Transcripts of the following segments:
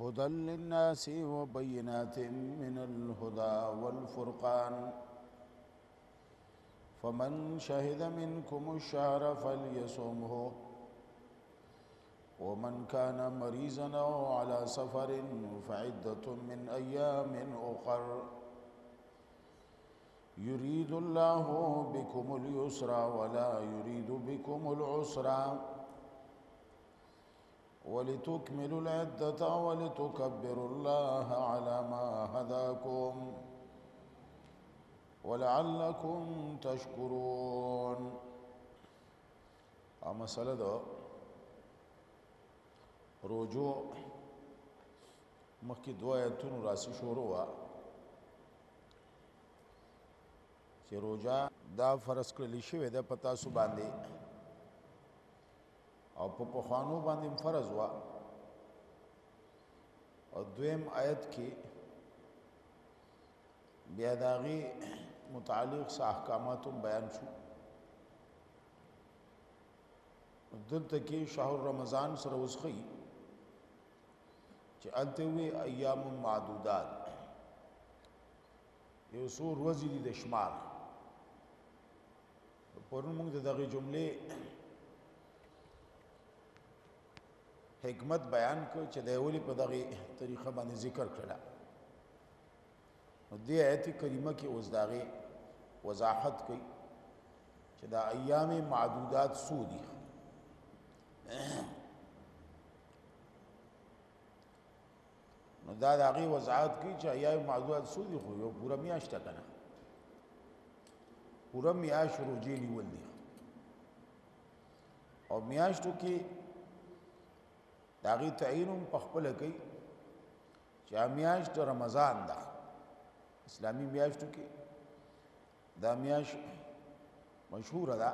هدى للناس وبينات من الهدى والفرقان فمن شهد منكم الشهر فليصومه ومن كان مريضا او على سفر فعده من ايام اخر يريد الله بكم اليسر ولا يريد بكم العسر ولتكملوا العدة ولتكبروا الله على ما هداكم ولعلكم تشكرون اما مسله ده رجوع مخکې دوه آیتونو راسي شروع وا چې روزه دا فرض کړل شوی ده پتا سو باندې او په پخوانو باندې فرض وا او دویم آیت کې بیا داغي متعلق سه احکامات بیان شو دلته کې شهر رمضان سره وسخی چې الته وی ایام معدودات یو سور ورځې دي د شمار پرون موږ د دغه جملې حکمت بیان کو چې د اولی په دغه طریقه باندې ذکر کړه نو دې آیت کریمه کې اوس داغه وضاحت کوي چې دا ایام معدودات سودی نو دا د هغې وضاحت کوي چې ایام معدودات څو دي خو یو پوره میاشت ده که نه پوره میاشت روژې نیول دي او میاشتو کې د هغې تعین هم په خپله کوي چې میاشت رمضان ده اسلامي میاشتو کې دا میاشت مشهوره ده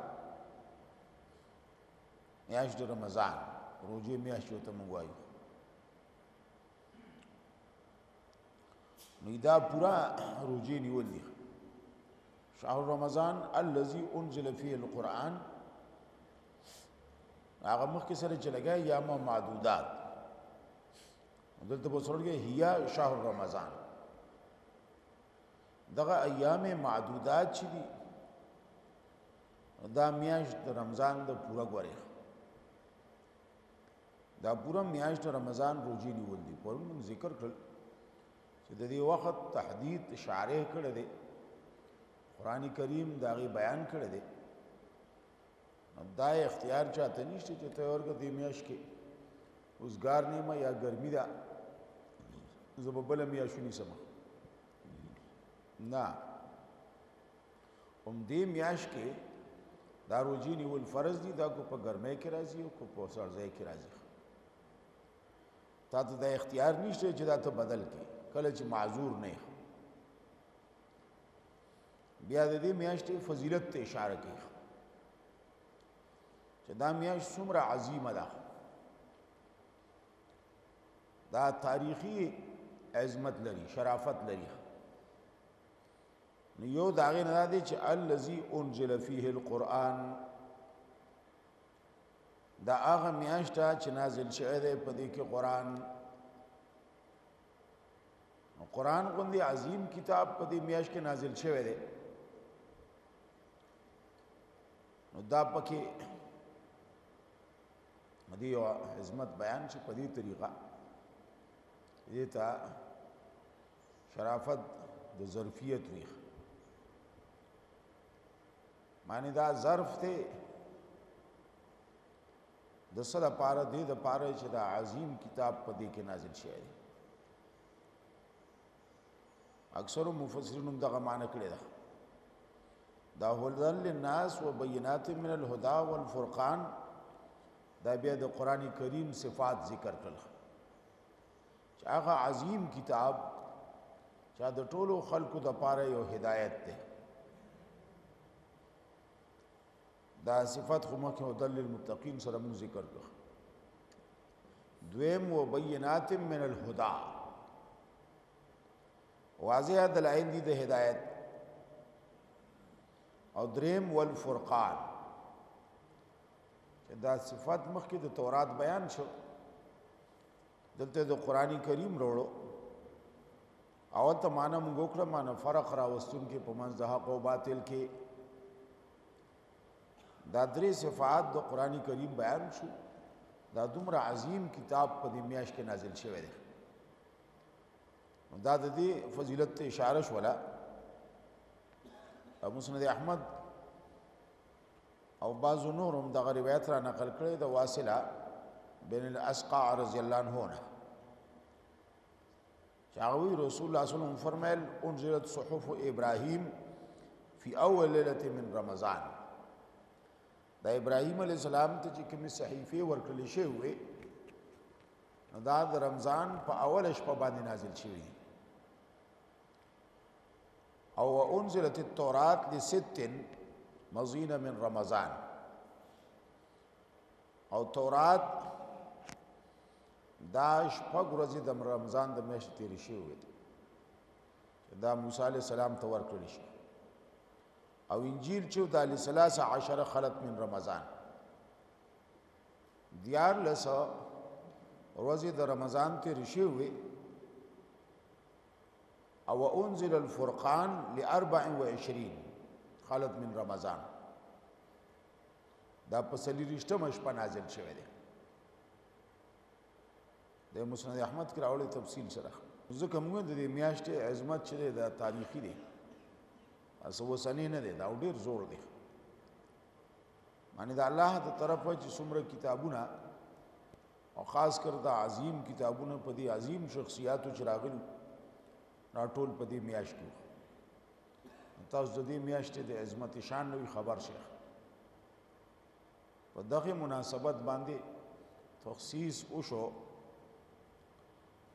میاشت رمضان روژې میاشت ورته موږ وایو نو دا پورا روزي نیول دي شهر رمضان الذي انزل فيه القرآن هغه مخکې سره چې لګا یا ما معدودات دلته په سره کې هيا شهر رمضان دغه ایام معدودات چې دي دا میاشت رمضان د پورا غوري دا پوره میاشت رمضان روزي نیول دي پرون موږ ذکر کړل چې د دې وخت تحدید شارح کړی دی قران کریم دا غي بیان کړی دی دا اختیار چاته نشته چې ته ورګه دې میاشت کې اوسګار نیمه یا ګرمي ده زببل میاشونی سم نه هم دې میاش کې دا روجي نیول فرض دي دا کو په ګرمۍ کې راځي او کو په سړځای کې راځي تا ته دا اختیار نشته چې دا ته بدل کې کله چې معذور نه بیا د دې میاشتې فضیلت ته اشاره کوي چې دا میاشت څومره عظیمه ده دا تاریخي عظمت لري شرافت لري نو یو دا غي نه دی چې الذي انزل فيه القرآن دا هغه میاشته چې نازل شوی دی په دې کې قرآن نو قرآن غوندي عظیم کتاب په دې میاشت کې نازل شوی دی نو دا پکې مدي یو عظمت بیان چې په دې طریقه دې ته شرافت د ظرفیت وی معنی دا ظرف ته د سره پاره دی د پاره چې دا عظیم کتاب په دې کې نازل شوی دی اکثر مفسرین هم دغه معنی کړی ده دا هدل للناس وبینات من الهدى والفرقان دا بیا د قران کریم صفات ذکر کړل چې هغه عظیم کتاب چې د ټولو خلکو د پاره یو هدایت دی دا صفات خو مکه او دل للمتقین سره مو ذکر کړ دویم و بینات من الهدى واضح دلائل دي د هدایت او دریم والفرقان چې دا صفات مخکې د تورات بیان شو دلته د قران کریم وروړو او ته معنا موږ وکړه معنا فرق راوستون کې په منځ د حق او باطل کې دا درې صفات د قران کریم بیان شو دا دومره عظیم کتاب په دې میاش کې نازل شوی دی دا د دې فضیلت ته اشاره شولا مسند احمد او بعضو نور هم دغه روایت را نقل کړی د واصله بن الاسقع رضی الله عنه نه چاوی رسول الله صلی الله علیه وسلم فرمایل انزلت صحف ابراهیم فی اول ليله من رمضان دا ابراهیم علی السلام ته چې کومه صحیفه ورکړل شوی وي دا د رمضان په اول شپه باندې نازل شوی دی او وانزلت التوراة لست مزین من رمضان او تورات دا شپږ ورځې د رمضان د میاشتې تیرې شوې وې دا موسی علی السلام ته ورکړل شو او انجیل چې د علی 13 خلق من رمضان دیار لسو ورځې د رمضان تیرې شوې وې او انزل الفرقان ل 24 خلت من رمضان دا په سلی رښتیا مش په نازل شوی دی د مسند احمد کې راوړی تفصیل سره ځکه موږ د دې میاشتې عظمت چې دا تاریخي دی اسو وسنی نه دی دا ډیر زور دی معنی د الله ته طرف چې څومره کتابونه او خاص کر دا عظیم کتابونه په دې عظیم شخصیاتو چې راغلي دا ټول په دې میاشت کې تاسو د دې میاشتې د عظمت شان نوې خبر شیخ په دغه مناسبت باندې تخصیص وشو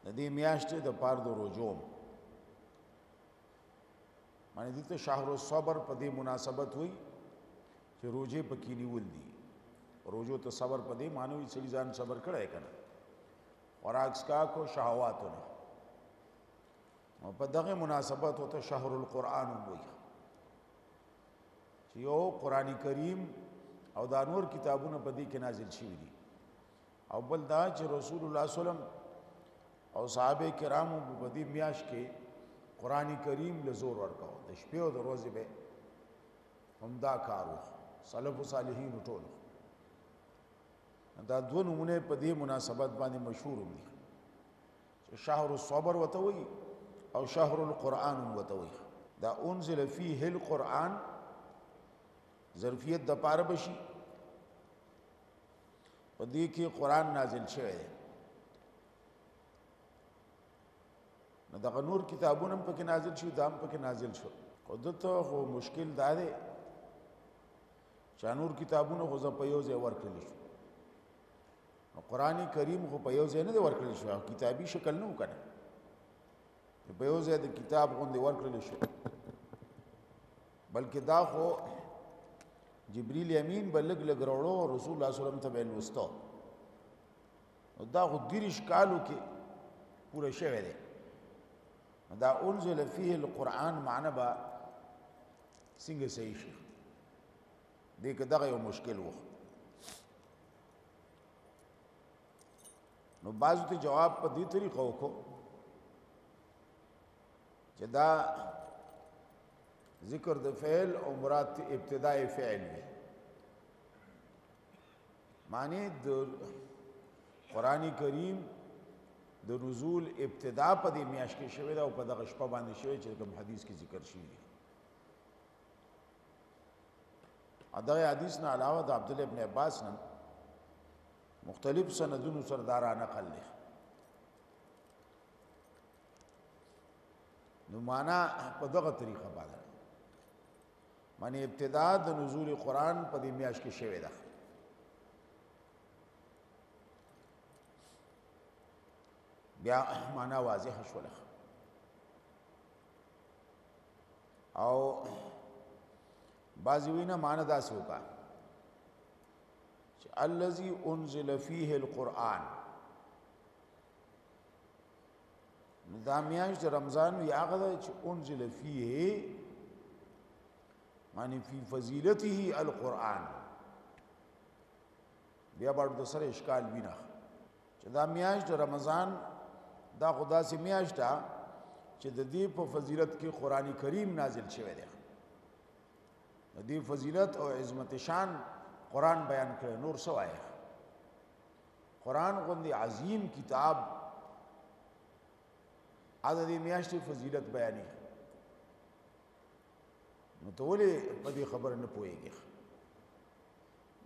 د دې میاشتې د پاره د روزو معنی دې ته شهر الصبر په دې مناسبت وي چې روزه پکې نیول دي روزو ته صبر په دې معنی وي چې ځان صبر کړای کنه خوراک سکا کو شهواتو نه او په دغه مناسبت او ته شهر القرآن وي چې یو قرآنی کریم او دا نور کتابونه په دې کې نازل شوي دي او بل دا چې رسول الله صلی الله علیه وسلم او صحابه کرامو په دې میاش کې قران کریم له زور ورکاو د شپې او د ورځې به همدا کار وکړو سلف صالحین ټول دا دوه نمونه په دې مناسبت باندې مشهور دي چې شهر الصبر وته وي او شهر القرآن وته وي دا انزل فيه القرآن ظرفیت د پاره بشي په دې کې قران نازل شوی دی نو دغه نور کتابونه هم پکې نازل شو دا هم پکې نازل شو خو دته خو مشکل دا دی چې نور کتابونه خو زه په یو ځای ورکړل شو نو قرآني کریم خو په یو ځای نه دی ورکړل شو کتابي شکل نه وکړ په یو ځای د کتاب غوندې ورکړل شو بلکې دا خو جبريل امين به لګ لګ وروړو رسول الله صلی الله علیه وسلم ته به لوستو دا خو دریش کالو کې پوره شوه دی دا انزل فيه القرآن معنی با څنګه صحیح شي دې کې دغه یو مشکل وو نو بعضو ته جواب په دې طریقه وکړو چې دا ذکر د فعل او مراد ابتدای فعل وي معنی د قران کریم د نزول ابتدا په دې میاش کې شوی دا او په دغه شپه باندې شوی چې کوم حدیث کې ذکر شوی دی ادا حدیث نه علاوه د عبد الله ابن عباس نه مختلف سندونو سردارانه قل لري نو معنا په دغه طریقه باندې معنی ابتدا د نزول قران په دې میاش کې شوی ده بیا معنا واضح شول او بعضی وینا معنا داسې وکا چې الذي انزل فيه القرآن نو دا میاشت رمضان وی هغه چې انزل فيه معنی فی فضیلته القرآن بیا باید د سره اشکال وینه چې دا میاشت رمضان دا خدا سي میاشت ده چې د دې په فضیلت کې قرآني کریم نازل شوی دی د دې فضیلت او عظمت شان قرآن بیان کړي نور سوایه قران غوندي عظیم کتاب عدد میاشتې فضیلت بیانې نو ته ولې په دې خبره نه پوهېږې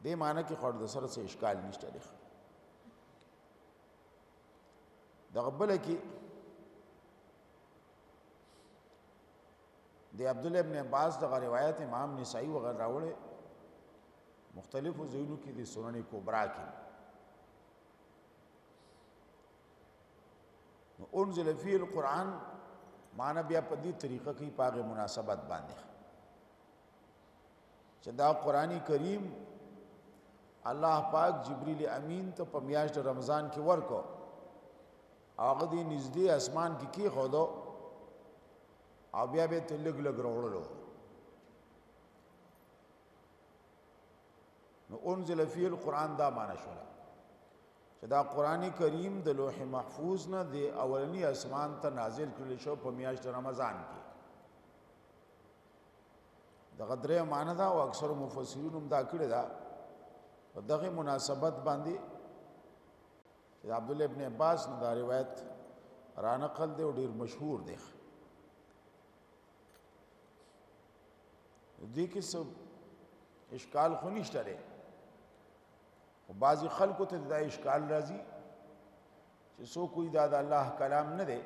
دې معنی کې خور د سره څه اشکال نشته دی دغه بل کې د عبد الله ابن عباس دغه روایت امام نسائی وغیر راوړي مختلفو ځایونو کې د سنن کبرا کې نو انزل فی القرآن معنی بیا په دې طریقه کې پاغه مناسبت باندې چې دا قران کریم الله پاک جبرئیل امین ته په میاشت رمضان کې ورکو هغه دې نږدې اسمان کې کېښودو او بیا به ته لږ لږ راوړلو نو انزل فی القرآن دا معنا شوله چې دا قران کریم د لوح محفوظ نه د اولنی اسمان ته نازل کړل شو په میاشت رمضان کې د غدرې معنی دا او اکثر مفسرین هم دا کړی دا په دغه مناسبت باندې چې عبد الله ابن عباس نه دا روایت را نقل دی او ډیر مشهور دی دې کې څه اشکال خو نشته لري خو بعضی خلکو ته دا اشکال راځي چې سو کوئی دا د الله کلام نه دی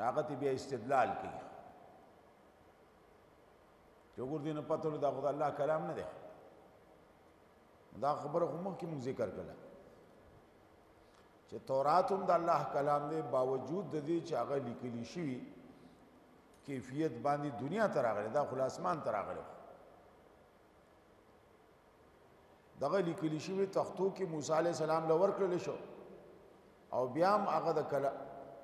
ناغت بیا استدلال کوي چې ګور دینه پته له دا خدای الله کلام نه دی دا خبره هم کې موږ ذکر کړل چې تورات هم د الله کلام دی باوجود د دې چې هغه لیکلی شوی کیفیت باندې دنیا ته راغلی دا خلاص مان ته راغلی دغه لیکلی شوی تختو کې موسی علی السلام لور کړل شو او بیا هم هغه د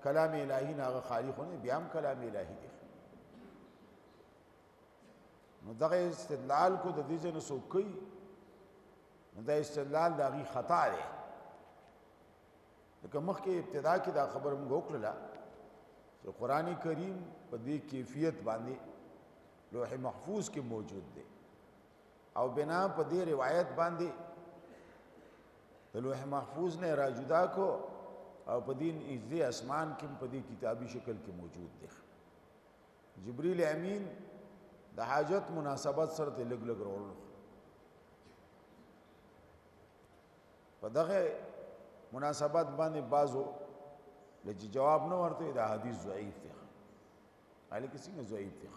کلام الهی نه هغه خالق نه بیا هم کلام الهی دی نو دغه استدلال کو د دې جن سو کوي نو دا استدلال دا غي خطا دی لکه مخکې ابتدا کې دا خبر موږ وکړه چې قران کریم په دې کیفیت باندې لوح محفوظ کې موجود دی او بنا په دې روایت باندې د لوح محفوظ نه را جدا کو او په دین ایزه اسمان کې په دې کتابي شکل کې موجود دی جبريل امين د حاجت مناسبت سره ته لګ لګ راول په دغه مناسبت باندې بازو لږ جواب نه ورته دا حدیث ضعیف دی اله کسی نه ضعیف دی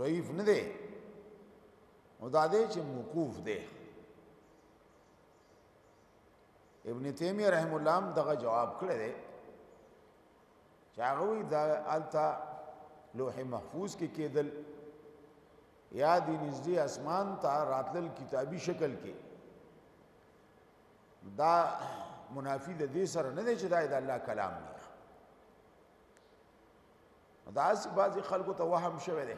ضعیف نه دی او دا دې چې موقوف دی ابن تیمیه رحم الله هم دغه جواب کړی دی چې هغه وی دا التا لوح محفوظ کې کېدل یا د نږدې اسمان ته راتلل کتابي شکل کې دا منافی د دې سره نه دی چې دا د الله کلام دی دا اس بعضی خلکو ته وهم شوه دی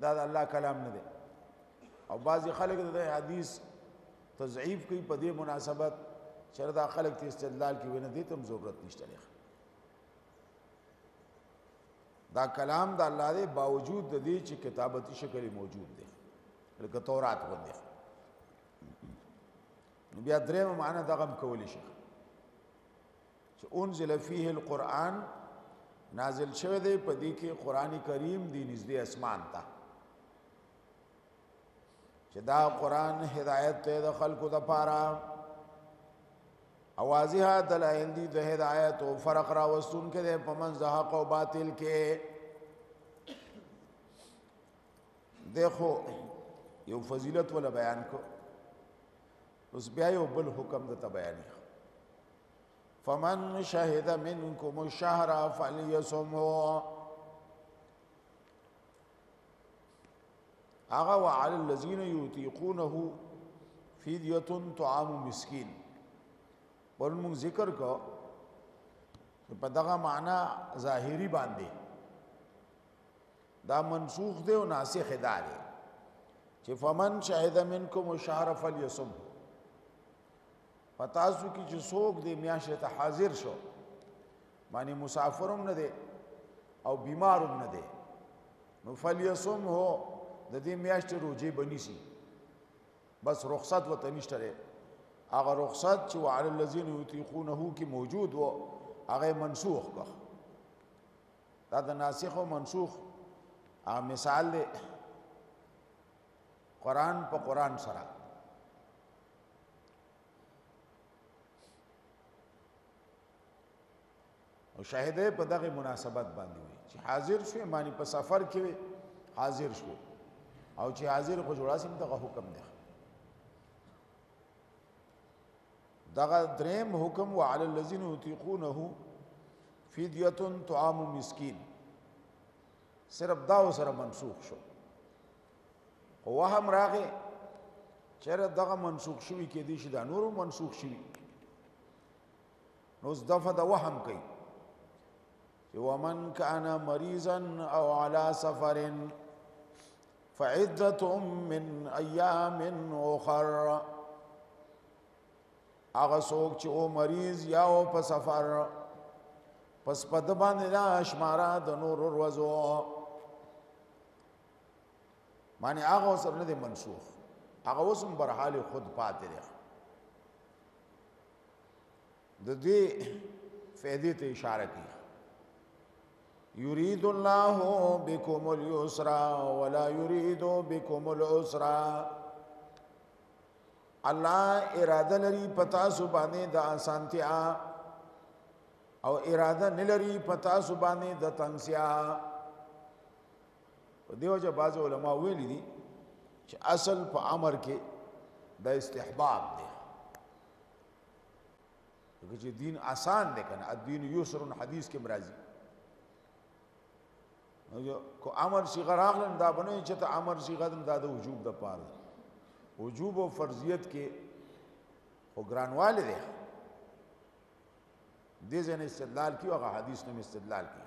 دا د الله کلام نه دی او بعضی خلک د حدیث تضعیف کوي په دې مناسبت چې دا خلک ته استدلال کوي نه دي تم ضرورت نشته لري دا کلام د الله دی باوجود د دې چې کتابتي شکل موجود دی لکه تورات باندې بیا درېم معنی دغه کول شي چې انزل فيه القرآن نازل شوه دی په دې کې قران کریم دی نږدې اسمان ته چې دا قران هدایت ته د خلکو د پاره اوازه دلایل دی د هدایت او فرق را وستون کې د پمن زحق او باطل کې دیکھو یو فضیلت ولا بیان کو اوس بیا یو بل حکم د بیان فمن شهد منکم الشهر فليصمه هغه وعلى الذين يطيقونه فديه طعام مسكين پر موږ ذکر کو په دغه معنا ظاهری باندې دا منسوخ دی او ناسخ دی چې فمن شهد منکم الشهر فليصم پتاسو کې چې څوک دې میاشه ته حاضر شو باندې مسافرم نه دی او بیمارم نه دی نو فلیصم هو د دې میاشتې روزه بنیسی بس رخصت و تنشته لري هغه رخصت چې وعلى الذين يطيقونه کې موجود و هغه منسوخ کړ دا د ناسخ او منسوخ هغه مثال دی قران په قران سره او شاهده په دغه مناسبت باندې وي چې حاضر شو معنی په سفر کې وي حاضر شو او چې حاضر خو جوړا سم دغه حکم دی دغه دریم حکم وعلى الذين يطيقونه فديه طعام مسكين صرف دا سره منسوخ شو وهم راغې چیرې دغه منسوخ شوی کې دي چې دا نورو منسوخ شوی نو دفع د وهم کوي چې ومن کان مریضا او علی سفر فعدة من ایام اخر هغه څوک چې او مریض یا او په سفر پس په د باندې دا شمارا د نور ورځو معنی هغه اوس نه دی منسوخ هغه اوس هم بر حال خود پاتې دی د دې فائدې ته اشاره کوي یرید الله بكم اليسر ولا یرید بكم العسر الله اراده لري پتا سو باندې د اسانتیا او اراده نلري پتا سو باندې د تنگسیا په دیو چې بعض علما ویل دي چې اصل په امر کې د استحباب دی دغه چې دین آسان دی کنه الدین یسر حدیث کې مرাজি کو امر سی غراغلن دا بنه چې ته امر سی غدن دا د وجوب د پاره وجوب او فرضیت کې او ګرانواله دی دې ځنه استدلال کیو هغه حدیث نه استدلال کیو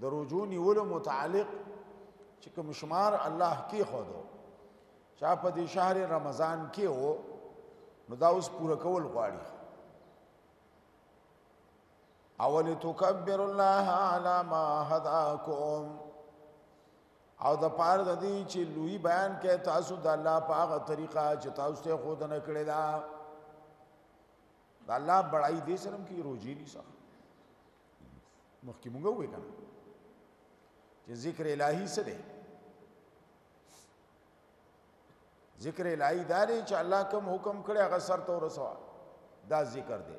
د روجو نیولو متعلق چې کوم شمار الله کې خودو چا په دې شهر رمضان کې وو نو دا اوس پوره کول غواړي اول تکبر الله علی ما هداکم او د پاره د دې چې لوی بیان کې تاسو د الله په هغه طریقه چې تاسو ته خود نه کړی دا د الله بڑای دې سره کې روزي نه مخکې موږ وې کنه چې ذکر الهي څه دی ذکر الهي دا دی چې الله کوم حکم کړی هغه سر ته ورسوا دا ذکر دی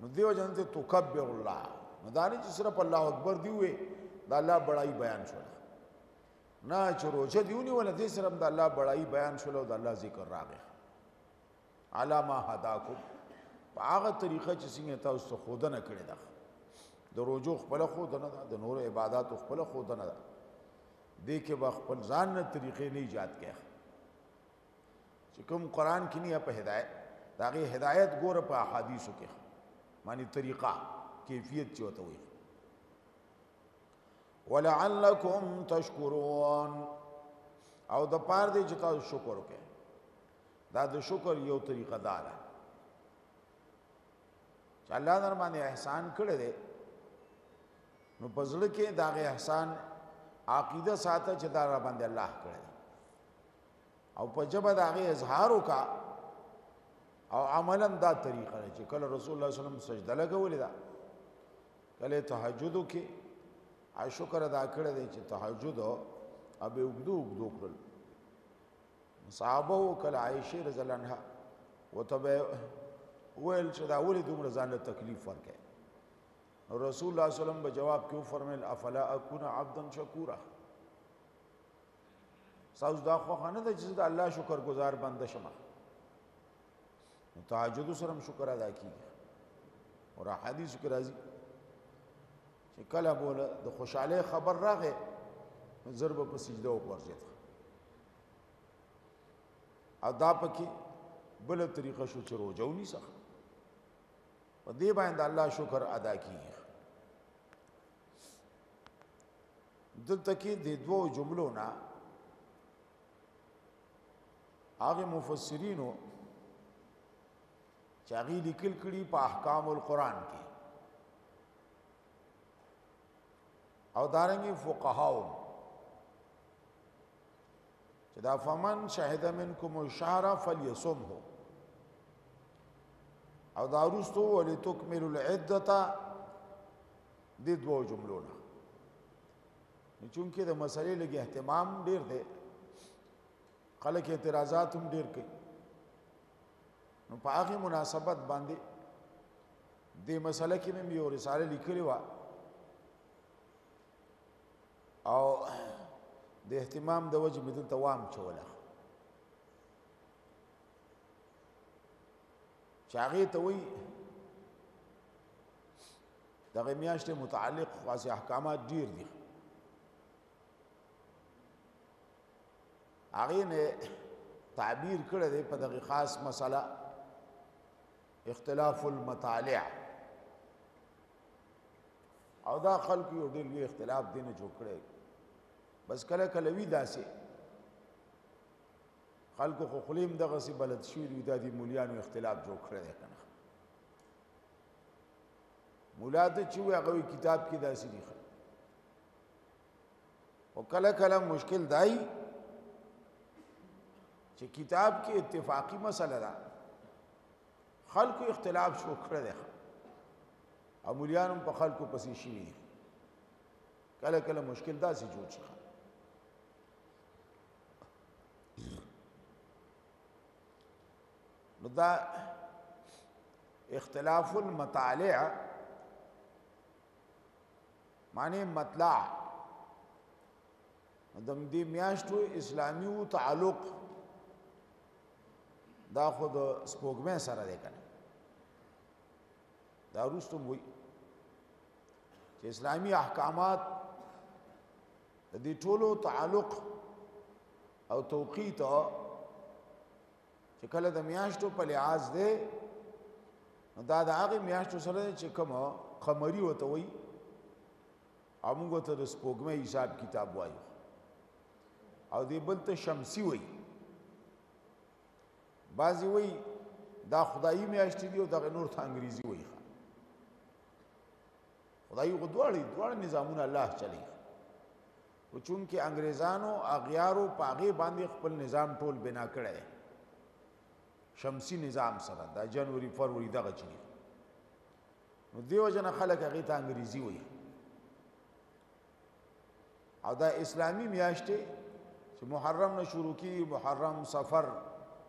نو دیو جن ته تکبر الله نو دا نه چې صرف الله اکبر دی وې دا الله بڑای بیان شول نه چې روزه دیونی ولا دې صرف دا الله بڑای بیان شول او دا الله ذکر راغی علا ما هداکم په هغه طریقه چې څنګه تاسو ته خودنه کړې ده د روزو خپل خودنه ده د نور عبادت خپل خودنه ده دې کې به خپل ځان نه طریقې نه ایجاد کړي چې کوم قران کې نه په هدایت داغه هدایت ګوره په احادیثو کې معنی طریقه کیفیت چې وته وي ولعلکم تشکرون او د پاره دې چې تاسو شکر وکړئ دا د شکر یو طریقه دا ده چې الله در باندې احسان کړی دی نو په زړه کې دا غي احسان عقیده ساته چې دا را باندې الله کړی دی او په جبه دا غي اظهار وکا او عملا دا طریقه چې کله رسول الله صلی الله علیه وسلم سجده لګولې ده کله تهجد وکي ا شکر ادا کړی دی چې تهجد او به وګدو وګدو کړل صحابه او کله عائشه رضی الله عنها وتبه ویل چې دا ولې دومره ځان له تکلیف ورکړي رسول الله صلی الله علیه وسلم به جواب کې فرمایل افلا اكون عبدا شکورا ساوز دا خو نه د چې د الله شکر گزار بنده شمه تهجد سره شکر ادا کیږي اور حدیث کې راځي چې کله بوله د خوشاله خبر راغې ضرب په سجده او ورځي ادا پکې بل طریقه شو چې روزه ونی سخ په دې باندې الله شکر ادا کیږي دلته کې د دوو جملو نه هغه مفسرینو چې هغه لیکل کړي په احکام القرآن کې او دارنګي فقهاو چې دا فمن شهد منکم الشهر فليصمه او دا رستو ولتکمل العدته د دوو جملو نه چونکه د مسلې لګي اهتمام ډیر دی خلک اعتراضات هم ډیر کوي نو په هغه مناسبت باندې د مسله کې مې یو رساله لیکلې و او د اهتمام د وجه مې دلته وام چوله چې هغه ته وایي دغه میاشتې متعلق خاص احکامات ډیر دي هغه نه تعبیر کړی دی په دغه خاص مسله اختلاف المطالع او دا خلق یو ډېر لوی اختلاف دینه جوړ کړی بس کله کله وی داسې خلق خو خلیم دغه سي بلد شوی دی دا دی مولیانو اختلاف جوړ کړی دی کنه مولا ته چې هغه کتاب کې داسې دی خلق او کله کله مشکل دای چې کتاب کې اتفاقی مسله ده خلکو اختلاف شو کړی دی او مليان هم په خلکو پسې شي کله کله مشکل داسې جوړ شي نو دا اختلاف المطالع معنی مطلع دم دې میاشتو اسلامی او تعلق دا خو د سپوږمۍ سره دی کنه دا روستو وی چې اسلامی احکامات د دې ټولو تعلق او توقیت چې کله د میاشتو په لحاظ دی نو دا د هغه میاشتو سره چې کوم قمری وته وي او موږ ته د سپوږمۍ حساب کتاب وایو او دی بل ته شمسی وایي بعضی وایي دا خدایي میاشت دی او دغه نور ته انګریزي وایي خدایي غدواړي دواړه نظامونه الله چلی خو چونکه انګريزانو اغيارو پاغه باندې خپل نظام ټول بنا کړي شمسی نظام سره دا جنوري فروری دغه چي نو دیو جن خلک هغه ته انګريزي وي او دا اسلامی میاشتې چې محرم نه شروع کی محرم سفر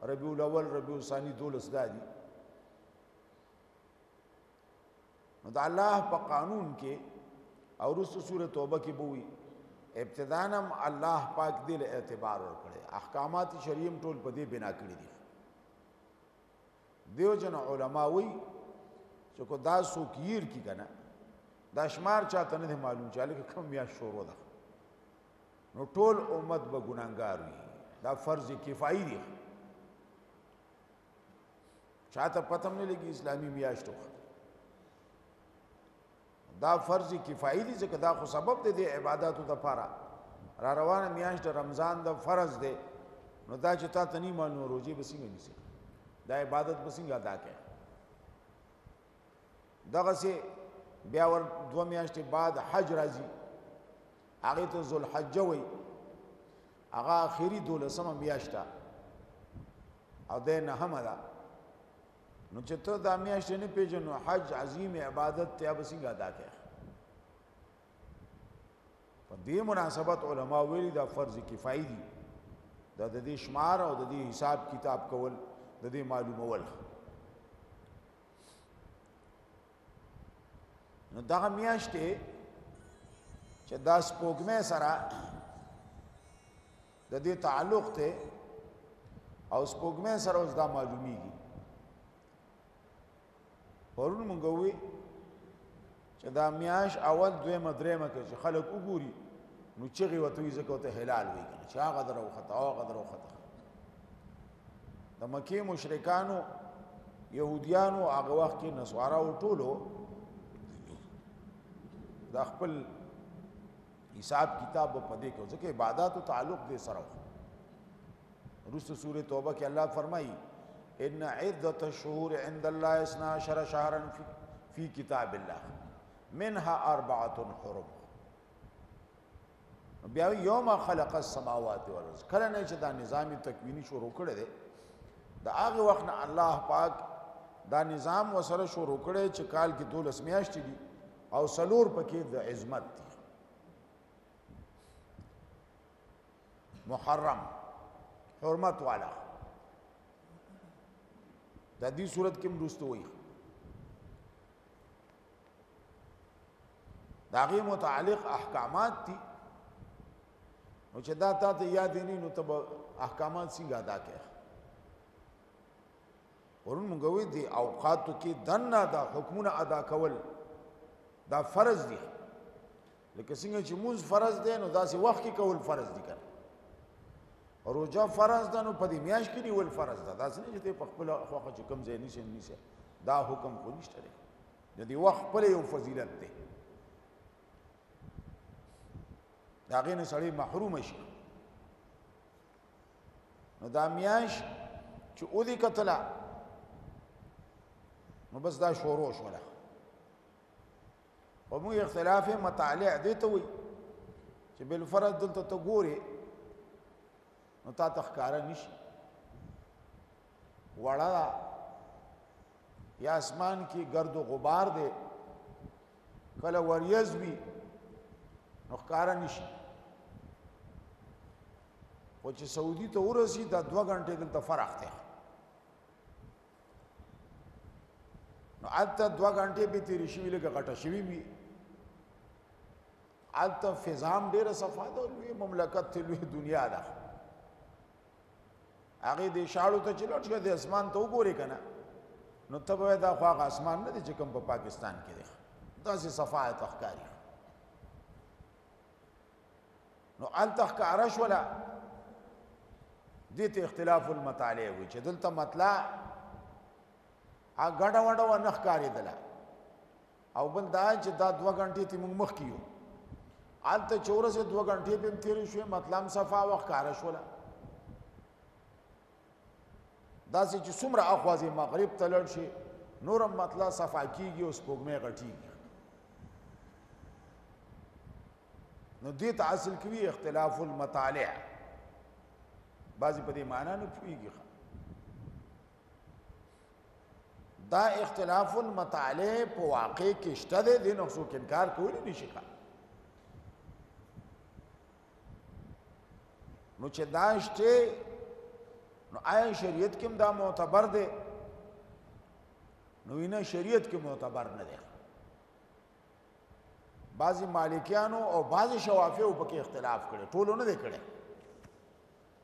ربیع الاول ربیع الثانی دولس دادی نو د الله په قانون کې او رسو سوره توبه کې بوي ابتدانم الله پاک دې له اعتبار ورکړي احکامات شریعه ټول په دې بنا کړی دي دیو جن علما وی چې کو دا سو کیر کی کنه دا شمار چاته نه معلوم چاله کې کم یا شروع ده نو ټول امت به ګناګار وي دا فرض کفایي دی چاته پتم نه لګي اسلامي میاشتو دا فرض کفایي دي ځکه دا خو سبب دی د عبادتو د پاره را روانه میاشت د رمضان د فرض دی نو دا چې تا ته نه مانو روزي به څنګه نیسي دا عبادت به څنګه ادا کړي دغه سي بیا ور دوه میاشتې بعد حج راځي هغه ته ذوالحجه وي هغه اخیری دولسمه میاشت ده او ده نهمه ده نو چې ته دا میاشت نه پیژنو حج عظیم عبادت ته به څنګه ادا کړې په دې مناسبت علما ویلي دا فرض کفایي دي دا د دې شمار او د دې حساب کتاب کول د دې معلومول نو دا میاشت چې دا سپوږمې سره د دې تعلق ته او سپوږمۍ سره اوس دا معلومیږي پرون مونږ وی چې دا میاش اول دوی مدرېمه کې چې خلک وګوري نو چغي وته یې زکه ته حلال وی کنه چې هغه درو خطا او هغه درو خطا د مکه مشرکانو يهوديانو هغه وخت کې نسوارا او ټولو دا خپل حساب کتاب په دې کې ځکه عبادت او تعلق دې سره وو رسو سوره توبه کې الله فرمایي ان عدت الشهور عند الله 12 شهرا في في كتاب الله منها اربعه حرم بیا یوم خلق السماوات والارض کله نه چې دا نظامی تکوینی شروع کړي دي دا هغه وخت نه الله پاک دا نظام وسره شروع کړي چې کال کې دولس میاشتې دي او سلور پکې د عظمت دي محرم حرمت والا د دې صورت کې مرستو وي داغه متعلق احکامات دي نو چې دا تا ته یاد نه نو ته احکامات څنګه ادا کړې پرون موږ وی دی اوقاتو کې دنه دا حکمونه ادا کول دا فرض دي لکه څنګه چې موز فرض دی نو داسې وخت کې کول فرض دي کنه روزه فرض ده نو په دې میاش کې نیول فرض ده دا څنګه چې په خپل خوخه چې کم ځای نشي نشي دا حکم خو نشته دی د دې وخت خپل یو فضیلت دی دا غینه سړی محروم شي نو دا میاش چې اودی کتلا نو بس دا شروع شوله او موږ اختلاف مطالع دي ته وي چې بل فرض دلته ته ګوري نو تا تخکار نشي وړا یا اسمان کې گرد و غبار دی کله وریز وي نو ښکارا نشي او چې سعودي ته ورسي دا 2 غنټه دلته فرق دی نو البته 2 غنټه به تیر شي لکه غټه شي وي البته فزام ډیره صفاده لوی مملکت ته لوی دنیا ده هغه دې شاړو ته چې لوټ شو د اسمان ته وګوري کنه نو ته به دا خو هغه اسمان نه دی چې کوم په پاکستان کې دی داسې صفایت ښکاري نو ان تخکاره شولا دې ته اختلاف المطالع وي چې دلته مطلع ا غډه وډه و نخ کاری دلا او بل دا چې دا دوه غنټې ته موږ مخ کیو آلته چوره سه دوه غنټې په تیر شوې مطلب صفا وخت کار شوله دا چې څومره اخوازه مغرب ته لړ شي نورم مطلب صفا کیږي او سپوږمې غټیږي نو دې ته اصل کوي اختلاف المطالع بعضی په دې معنی نه پوهیږي دا اختلاف المطالع په واقع کې شته دی دین خو څوک انکار کولی نشي کا نو چې دا شته نو آیا شریعت کې دا معتبر دی نو نه شریعت کې معتبر نه دی بعضی مالکیانو او بعضی شوافیو پکې اختلاف کړي ټولو نه دی کړي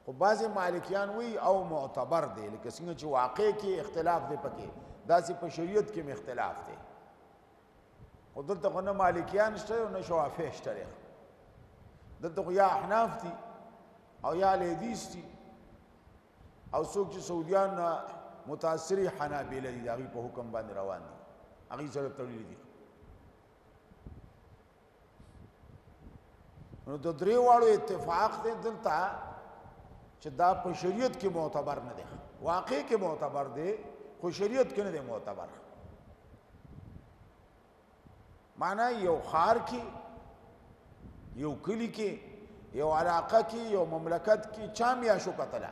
خو بعضی مالکیان وی او معتبر دی لکه څنګه چې واقع کې اختلاف دی پکې داسې په شریعت کې اختلاف دی خو دلته خو نه مالکیان شته او نه شوافی شته دلته خو یا احناف دي او یا لیدیس دي او څوک چې سعودیان نه متاثری حنابله دي هغه په حکم باندې روان دي هغه سره تړلي دي نو د درې واړو اتفاق دی دلته چې دا په شریعت کې معتبر نه دی واقع کې معتبر دی خو شریعت کې نه دی معتبر معنا یو خار کې یو کلی کې یو علاقه کې یو مملکت کې چا میاشو کتله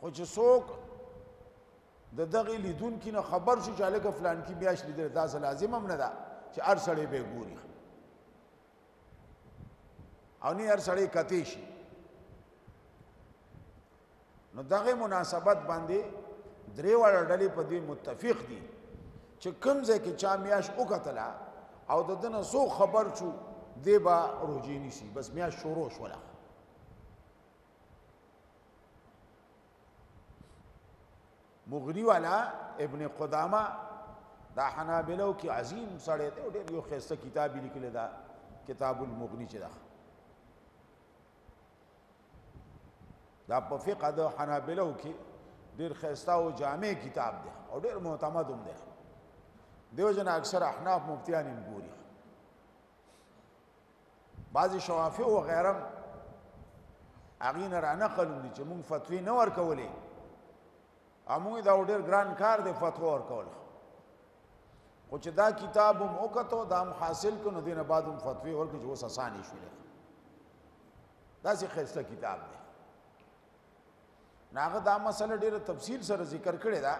خو چې څوک د دغه لیدونکو نه خبر شو چې الګ فلان کې بیا شې لیدل دا لازم هم نه ده چې هر سړی به ګوري او نه هر سړی کته شي نو دغه مناسبت باندې درې وړه ډلې په دې متفق دي چې کوم ځای کې چا میاش وکتله او د دنه سو خبر شو دی با روجی نیسی بس میاش شروع شوله مغنی والا ابن قدامه دا حنابلو کې عظیم سړی دی ډېر یو خسته کتاب لیکلی دا کتاب المغنی چې دا دا په فقه د حنابلو کې ډېر خسته او جامع کتاب دی او ډېر معتمد هم دی دیو جن اکثر احناف مفتیان هم ګوري بعضی شوافی او غیرم اغین را نقل دي چې مونږ فتوی نه ورکولې امو دا ډېر ګران کار دی فتوا ورکول خو چې دا کتاب هم وکتو دا هم حاصل کو نو دینه بعد هم فتوی ورکړي چې اوس اسانه شوې دا سي خسته کتاب دی ناغه دا مسله ډیره تفصیل سره ذکر کړی دا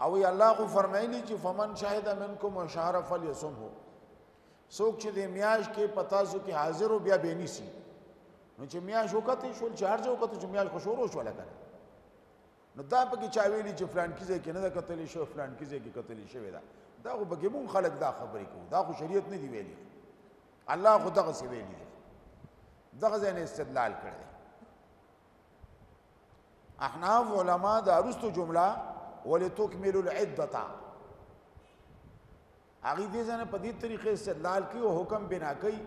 او ی الله خو فرمایلی چې فمن شاهد منکم وشهر فلیصم هو څوک چې د میاش کې پتا سو کې حاضر او بیا بینی سي نو چې میاش وخت شول چې هر ځو وخت چې میاش خو شروع شو لکه نو دا پکې چا ویلی چې فلان کیږي کې نه دا قتل شو فلان کیږي کې قتل شوی دا دا خو بګې مون خلک دا خبرې کوي دا خو شریعت نه دی ویلي الله خو دغه سی ویلی دغه ځای نه استدلال کړی احناف علما دا رستو جمله ولتکمل العده هغه دې ځنه په دې طریقې استدلال کوي او حکم بنا کوي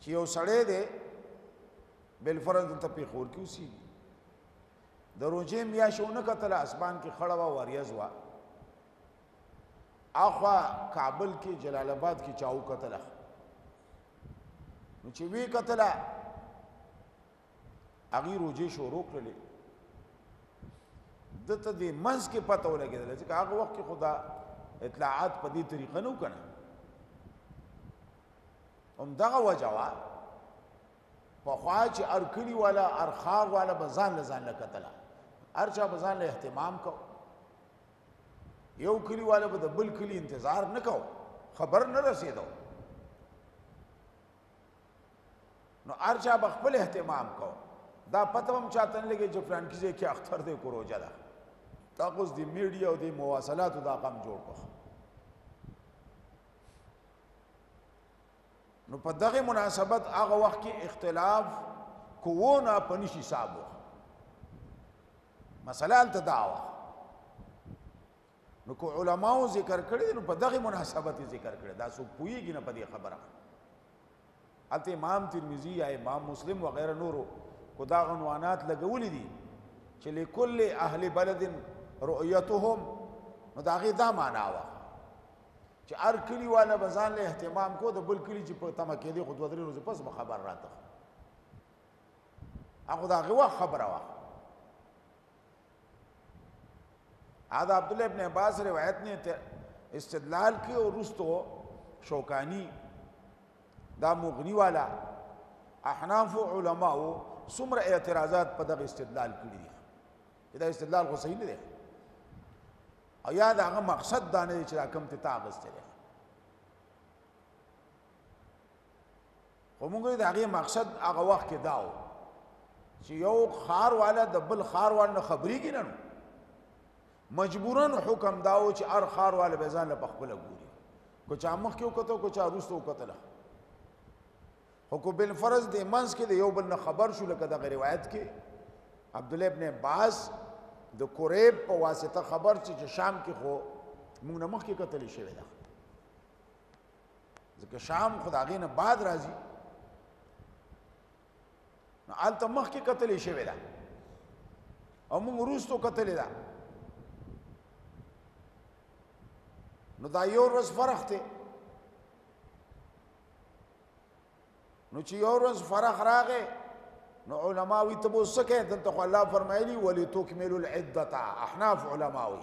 چې یو سړی دی بل فرض ته په خور کې وسی دروځه میاشونه کتل اسمان کې خړوا وریاز وا اخوا کابل کې جلال آباد کې چاو قتل نو چې وی قتل اغي روزي شروع کړلې دته دې منځ کې پته ولګېدل چې هغه وخت کې خدا اطلاعات په دې طریقه نو کنه هم دغه وجوا په خوا چې ارکلی والا ارخار والا بزان لزان لکتلا ارچا بزان له اهتمام کو یو کلی والا به د بل کلی انتظار نکاو خبر نه رسیدو نو ارچا به خپل اهتمام کو دا پته هم چاته نه لګي چې فلان کیږي کې اختر دې کوروجا ده تاسو د میډیا او د مواصلاتو دا کم جوړ کړئ نو په دغه مناسبت هغه وخت کې اختلاف کوونه په نشي صاحب مسله هلته دا وه نو که علماو ذکر کړی نو په دغه مناسبت ذکر کړی دا څوک پوهیږي نه په دې خبره هلته امام ترمذی یا امام مسلم وغیره نورو کو دا عنوانات لګولې دي چې لكل اهل بلد رؤيتهم نو دا غي دا معنا وا چې ار کلی والا بزان له اهتمام کو د بل کلی چې په تمه کې دي خود ودرې روز پس خبر راته هغه دا غوا خبره وا دا عبد الله ابن عباس روایت نه استدلال کی او رستو شوکانی دا مغنی والا احناف علماء سمر اعتراضات په دغه استدلال کړی دي دا استدلال خو صحیح نه دی او یا دا هغه مقصد دا نه چې دا کم ته تاغست دی خو موږ د هغه مقصد هغه وخت کې داو چې یو خار والا د بل خار وال نه خبرې کې نه مجبورا حکم داو چې ار خار والا به ځان له خپل ګوري کو چا مخ کې وکړو کو چا روسته وکړو خو کو بل فرض د منځ کې د یو بل نه خبر شو لکه د روایت کې عبد الله ابن عباس د قریب په واسطه خبر چې شام کې خو موږ نه مخ کې قتل شوی دی ځکه شام خو د هغې نه بعد راځي نو هلته مخکې کتلې شوې ده او موږ وروستو کتلې ده نو دا یو ورځ فرق دی نو چې یو ورځ فرق راغی نو علما وی ته بوسکه دلته خو الله فرمایلی ولی تکمل العده احناف علما وی